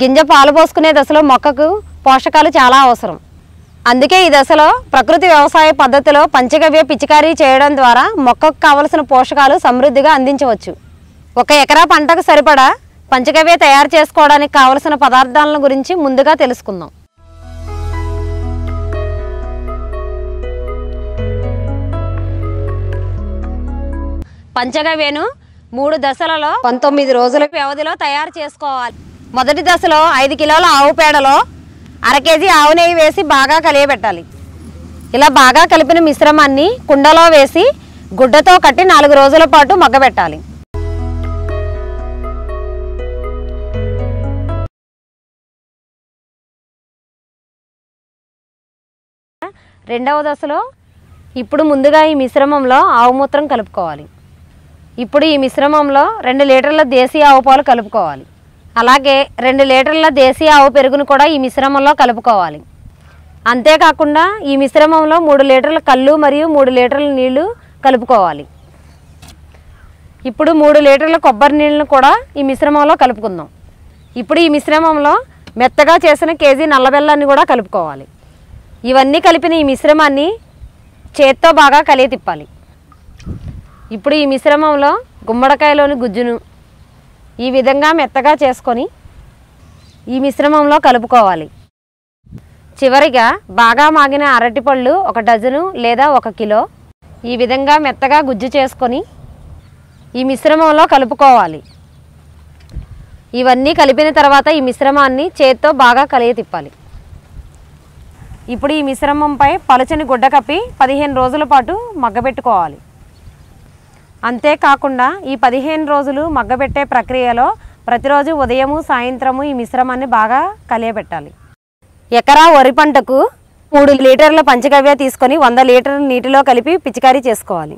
గింజ పాలు పోసుకునే దశలో మొక్కకు పోషకాలు చాలా అవసరం. అందుకే ఈ దశలో ప్రకృతి వ్యవసాయ పద్ధతిలో పంచగవ్య పిచికారీ చేయడం ద్వారా మొక్కకు కావలసిన పోషకాలు సమృద్ధిగా అందించవచ్చు. ఒక ఎకరా పంటకు సరిపడా పంచగవ్య తయారు చేసుకోవడానికి కావలసిన పదార్థాలను గురించి ముందుగా తెలుసుకుందాం. పంచగవ్యను మూడు దశలలో పంతొమ్మిది రోజుల వ్యవధిలో తయారు చేసుకోవాలి. మొదటి దశలో ఐదు కిలోల ఆవు పేడలో అర కేజీ ఆవు నెయ్యి వేసి బాగా కలియబెట్టాలి. ఇలా బాగా కలిపిన మిశ్రమాన్ని కుండలో వేసి గుడ్డతో కట్టి నాలుగు రోజుల పాటు మగ్గబెట్టాలి. రెండవ దశలో ఇప్పుడు ముందుగా ఈ మిశ్రమంలో ఆవు మూత్రం కలుపుకోవాలి. ఇప్పుడు ఈ మిశ్రమంలో రెండు లీటర్ల దేశీ ఆవు పాలు కలుపుకోవాలి. అలాగే రెండు లీటర్ల దేశీయ ఆవు పెరుగును కూడా ఈ మిశ్రమంలో కలుపుకోవాలి. అంతేకాకుండా ఈ మిశ్రమంలో మూడు లీటర్ల కళ్ళు మరియు మూడు లీటర్ల నీళ్ళు కలుపుకోవాలి. ఇప్పుడు మూడు లీటర్ల కొబ్బరి నీళ్ళను కూడా ఈ మిశ్రమంలో కలుపుకుందాం. ఇప్పుడు ఈ మిశ్రమంలో మెత్తగా చేసిన కేజీ నల్లబెల్లాన్ని కూడా కలుపుకోవాలి. ఇవన్నీ కలిపిన ఈ మిశ్రమాన్ని చేత్తో బాగా కలియ తిప్పాలి. ఇప్పుడు ఈ మిశ్రమంలో గుమ్మడికాయలోని గుజ్జును ఈ విధంగా మెత్తగా చేసుకొని ఈ మిశ్రమంలో కలుపుకోవాలి. చివరిగా బాగా మాగిన అరటిపళ్ళు ఒక డజను లేదా ఒక కిలో ఈ విధంగా మెత్తగా గుజ్జు చేసుకొని ఈ మిశ్రమంలో కలుపుకోవాలి. ఇవన్నీ కలిపిన తర్వాత ఈ మిశ్రమాన్ని చేత్తో బాగా కలియ తిప్పాలి. ఇప్పుడు ఈ మిశ్రమంపై పలుచని గుడ్డ కప్పి పదిహేను రోజుల పాటు మగ్గబెట్టుకోవాలి. అంతేకాకుండా ఈ పదిహేను రోజులు మగ్గబెట్టే ప్రక్రియలో ప్రతిరోజు ఉదయము సాయంత్రము ఈ మిశ్రమాన్ని బాగా కలియబెట్టాలి. ఎకరా వరి పంటకు మూడు లీటర్ల పంచగవ్య తీసుకొని వంద లీటర్ల నీటిలో కలిపి పిచికారీ చేసుకోవాలి.